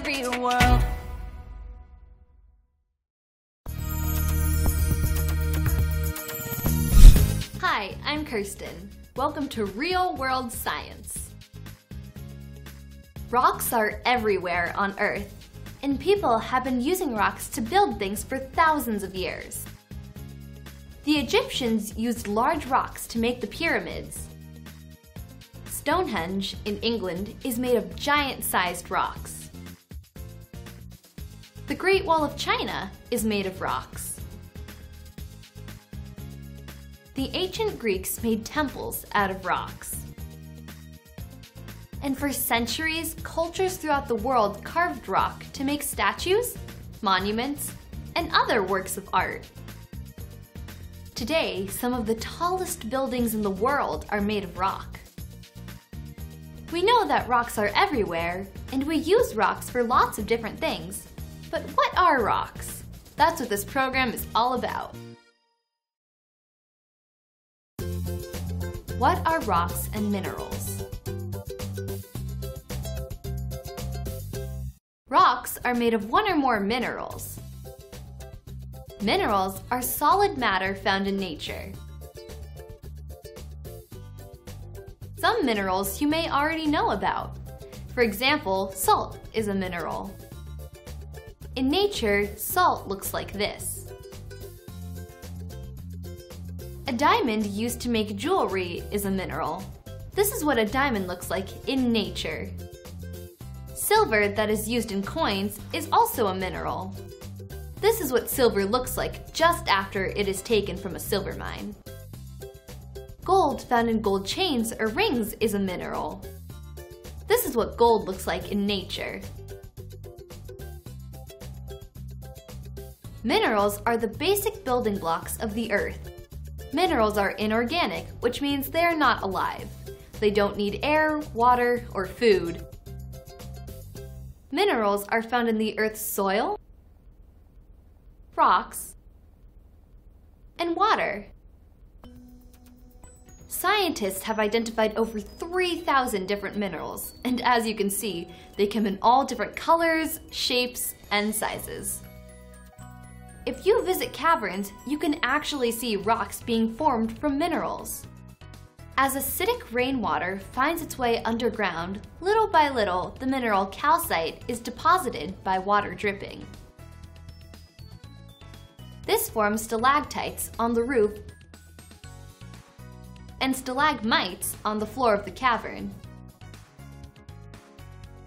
real world. Hi, I'm Kirsten. Welcome to Real World Science. Rocks are everywhere on Earth, and people have been using rocks to build things for thousands of years. The Egyptians used large rocks to make the pyramids. Stonehenge in England is made of giant-sized rocks. The Great Wall of China is made of rocks. The ancient Greeks made temples out of rocks. And for centuries, cultures throughout the world carved rock to make statues, monuments, and other works of art. Today, some of the tallest buildings in the world are made of rock. We know that rocks are everywhere, and we use rocks for lots of different things. But what are rocks? That's what this program is all about. What are rocks and minerals? Rocks are made of one or more minerals. Minerals are solid matter found in nature. Some minerals you may already know about. For example, salt is a mineral. In nature, salt looks like this. A diamond used to make jewelry is a mineral. This is what a diamond looks like in nature. Silver that is used in coins is also a mineral. This is what silver looks like just after it is taken from a silver mine. Gold found in gold chains or rings is a mineral. This is what gold looks like in nature. Minerals are the basic building blocks of the earth. Minerals are inorganic, which means they are not alive. They don't need air, water, or food. Minerals are found in the Earth's soil, rocks, and water. Scientists have identified over 3,000 different minerals, and as you can see, they come in all different colors, shapes, and sizes. If you visit caverns, you can actually see rocks being formed from minerals. As acidic rainwater finds its way underground, little by little, the mineral calcite is deposited by water dripping. This forms stalactites on the roof and stalagmites on the floor of the cavern.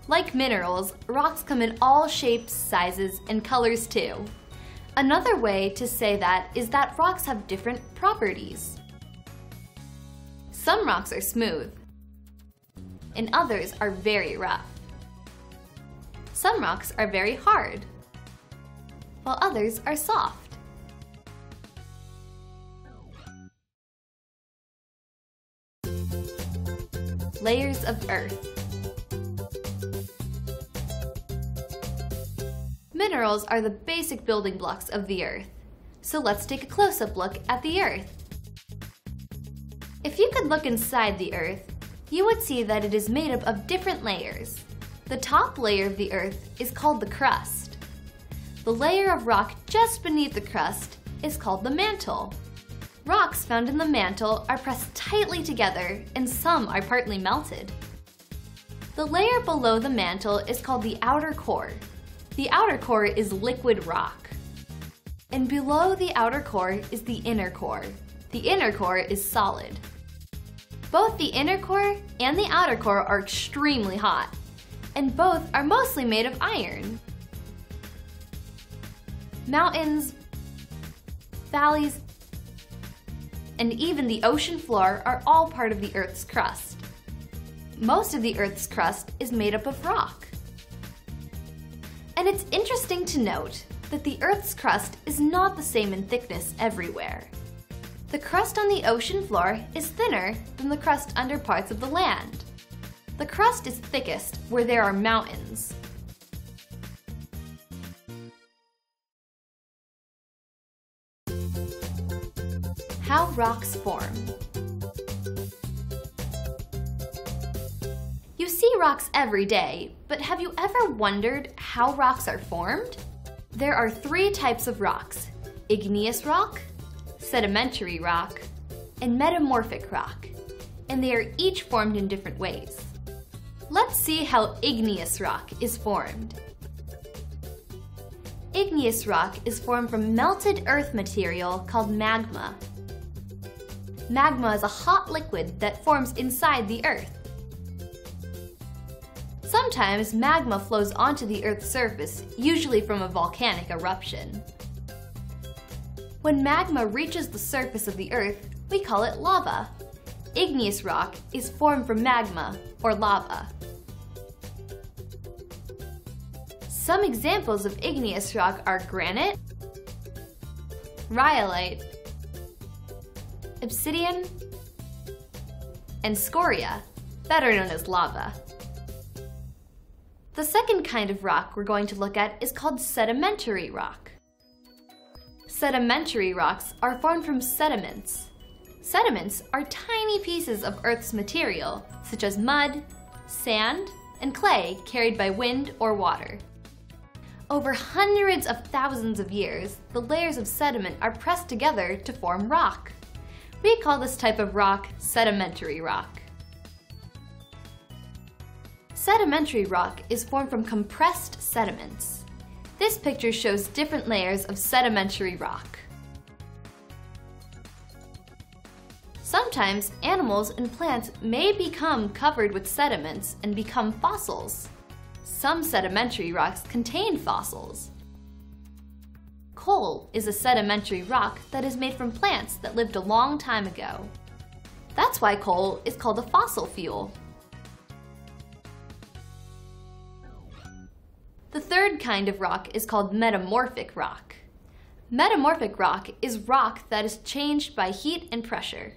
Like minerals, rocks come in all shapes, sizes, and colors too. Another way to say that is that rocks have different properties. Some rocks are smooth, and others are very rough. Some rocks are very hard, while others are soft. Layers of Earth Minerals are the basic building blocks of the Earth. So let's take a close-up look at the Earth. If you could look inside the Earth, you would see that it is made up of different layers. The top layer of the Earth is called the crust. The layer of rock just beneath the crust is called the mantle. Rocks found in the mantle are pressed tightly together and some are partly melted. The layer below the mantle is called the outer core. The outer core is liquid rock. And below the outer core is the inner core. The inner core is solid. Both the inner core and the outer core are extremely hot, and both are mostly made of iron. Mountains, valleys, and even the ocean floor are all part of the Earth's crust. Most of the Earth's crust is made up of rock. And it's interesting to note that the Earth's crust is not the same in thickness everywhere. The crust on the ocean floor is thinner than the crust under parts of the land. The crust is thickest where there are mountains. How rocks form. See rocks every day, but have you ever wondered how rocks are formed? There are three types of rocks, igneous rock, sedimentary rock, and metamorphic rock, and they are each formed in different ways. Let's see how igneous rock is formed. Igneous rock is formed from melted earth material called magma. Magma is a hot liquid that forms inside the earth. Sometimes magma flows onto the Earth's surface, usually from a volcanic eruption. When magma reaches the surface of the Earth, we call it lava. Igneous rock is formed from magma, or lava. Some examples of igneous rock are granite, rhyolite, obsidian, and scoria, better known as lava. The second kind of rock we're going to look at is called sedimentary rock. Sedimentary rocks are formed from sediments. Sediments are tiny pieces of Earth's material, such as mud, sand, and clay carried by wind or water. Over hundreds of thousands of years, the layers of sediment are pressed together to form rock. We call this type of rock sedimentary rock. Sedimentary rock is formed from compressed sediments. This picture shows different layers of sedimentary rock. Sometimes animals and plants may become covered with sediments and become fossils. Some sedimentary rocks contain fossils. Coal is a sedimentary rock that is made from plants that lived a long time ago. That's why coal is called a fossil fuel. The third kind of rock is called metamorphic rock. Metamorphic rock is rock that is changed by heat and pressure.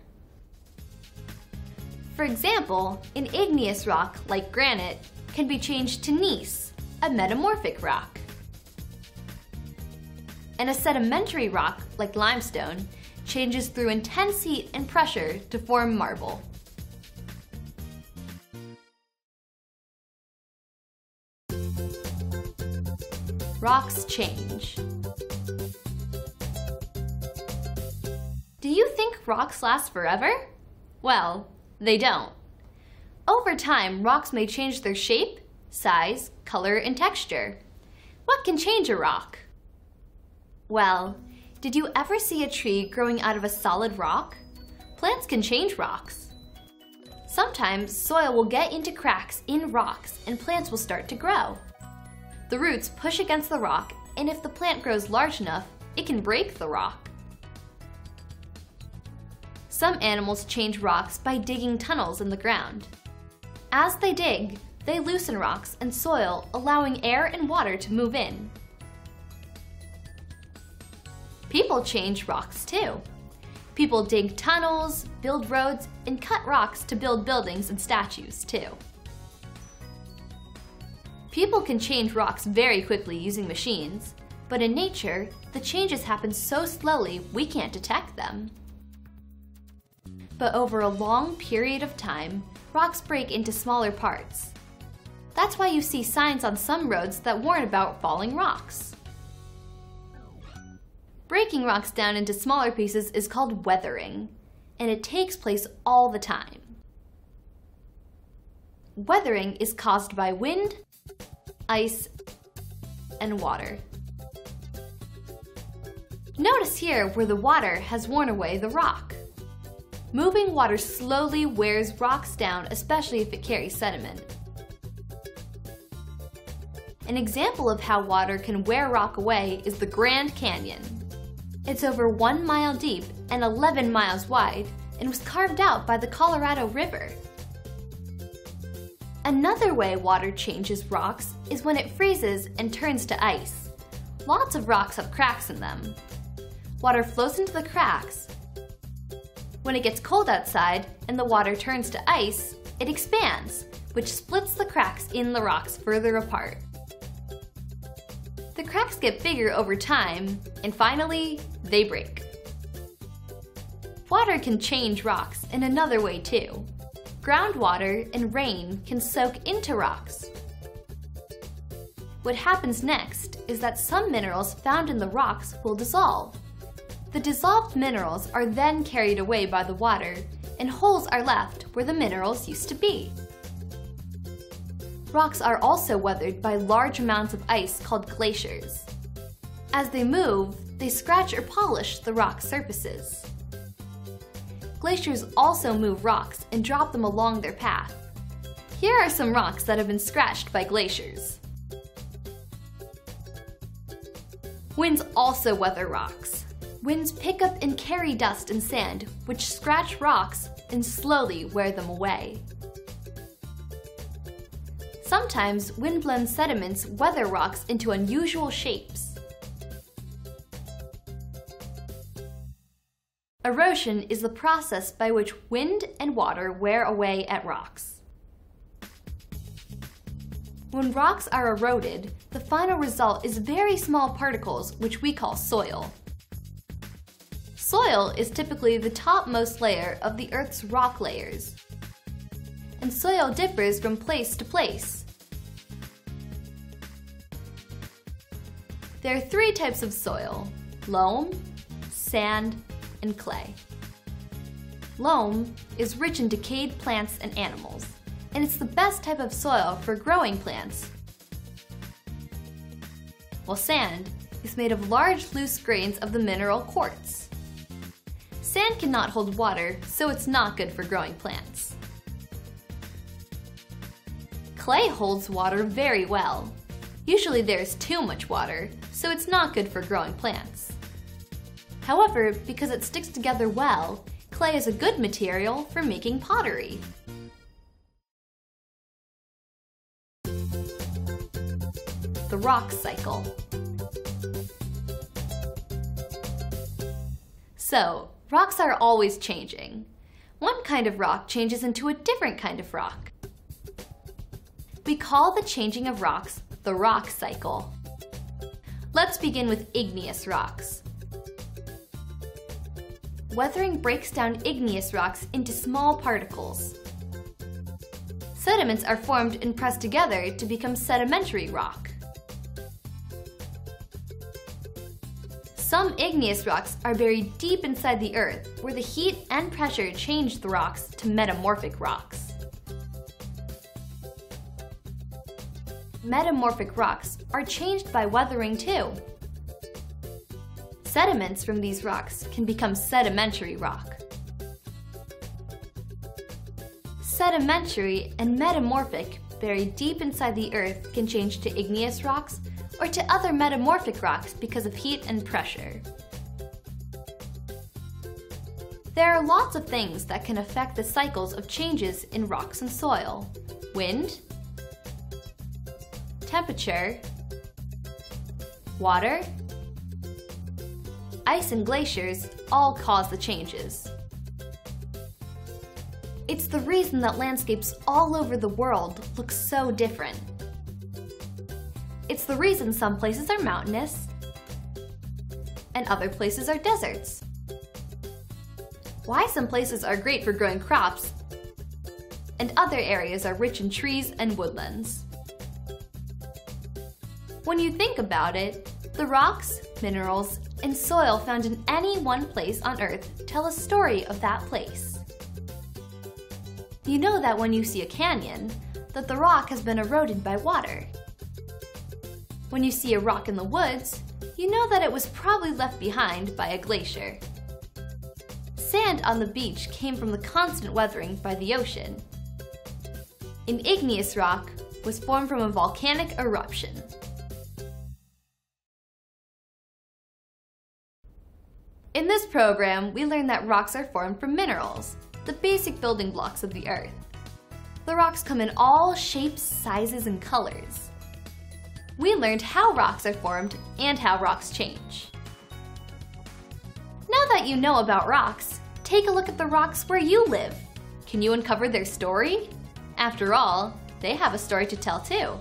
For example, an igneous rock, like granite, can be changed to gneiss, a metamorphic rock. And a sedimentary rock, like limestone, changes through intense heat and pressure to form marble. Rocks change. Do you think rocks last forever? Well, they don't. Over time, rocks may change their shape, size, color, and texture. What can change a rock? Well, did you ever see a tree growing out of a solid rock? Plants can change rocks. Sometimes soil will get into cracks in rocks and plants will start to grow. The roots push against the rock, and if the plant grows large enough, it can break the rock. Some animals change rocks by digging tunnels in the ground. As they dig, they loosen rocks and soil, allowing air and water to move in. People change rocks too. People dig tunnels, build roads, and cut rocks to build buildings and statues too. People can change rocks very quickly using machines, but in nature, the changes happen so slowly we can't detect them. But over a long period of time, rocks break into smaller parts. That's why you see signs on some roads that warn about falling rocks. Breaking rocks down into smaller pieces is called weathering, and it takes place all the time. Weathering is caused by wind, ice, and water. Notice here where the water has worn away the rock. Moving water slowly wears rocks down, especially if it carries sediment. An example of how water can wear rock away is the Grand Canyon. It's over one mile deep and 11 miles wide and was carved out by the Colorado River. Another way water changes rocks is when it freezes and turns to ice. Lots of rocks have cracks in them. Water flows into the cracks, When it gets cold outside and the water turns to ice, it expands, which splits the cracks in the rocks further apart. The cracks get bigger over time, and finally, they break. Water can change rocks in another way too. Groundwater and rain can soak into rocks. What happens next is that some minerals found in the rocks will dissolve. The dissolved minerals are then carried away by the water, and holes are left where the minerals used to be. Rocks are also weathered by large amounts of ice called glaciers. As they move, they scratch or polish the rock surfaces. Glaciers also move rocks and drop them along their path. Here are some rocks that have been scratched by glaciers. Winds also weather rocks. Winds pick up and carry dust and sand, which scratch rocks and slowly wear them away. Sometimes wind-blown sediments weather rocks into unusual shapes. Erosion is the process by which wind and water wear away at rocks. When rocks are eroded, the final result is very small particles which we call soil. Soil is typically the topmost layer of the Earth's rock layers. And soil differs from place to place. There are three types of soil, loam, sand, and clay. Loam is rich in decayed plants and animals, and it's the best type of soil for growing plants. While sand is made of large loose grains of the mineral quartz. Sand cannot hold water, so it's not good for growing plants. Clay holds water very well. Usually there's too much water, so it's not good for growing plants. However, because it sticks together well, clay is a good material for making pottery. The rock cycle. So, rocks are always changing. One kind of rock changes into a different kind of rock. We call the changing of rocks the rock cycle. Let's begin with igneous rocks. Weathering breaks down igneous rocks into small particles. Sediments are formed and pressed together to become sedimentary rock. Some igneous rocks are buried deep inside the earth, where the heat and pressure change the rocks to metamorphic rocks. Metamorphic rocks are changed by weathering too. Sediments from these rocks can become sedimentary rock. Sedimentary and metamorphic, buried deep inside the earth, can change to igneous rocks or to other metamorphic rocks because of heat and pressure. There are lots of things that can affect the cycles of changes in rocks and soil. Wind, temperature, water, ice and glaciers all cause the changes. It's the reason that landscapes all over the world look so different. It's the reason some places are mountainous and other places are deserts. Why some places are great for growing crops and other areas are rich in trees and woodlands. When you think about it, the rocks, minerals, and soil found in any one place on Earth tell a story of that place. You know that when you see a canyon, that the rock has been eroded by water. When you see a rock in the woods, you know that it was probably left behind by a glacier. Sand on the beach came from the constant weathering by the ocean. An igneous rock was formed from a volcanic eruption. In this program, we learned that rocks are formed from minerals, the basic building blocks of the Earth. The rocks come in all shapes, sizes, and colors. We learned how rocks are formed and how rocks change. Now that you know about rocks, take a look at the rocks where you live. Can you uncover their story? After all, they have a story to tell too.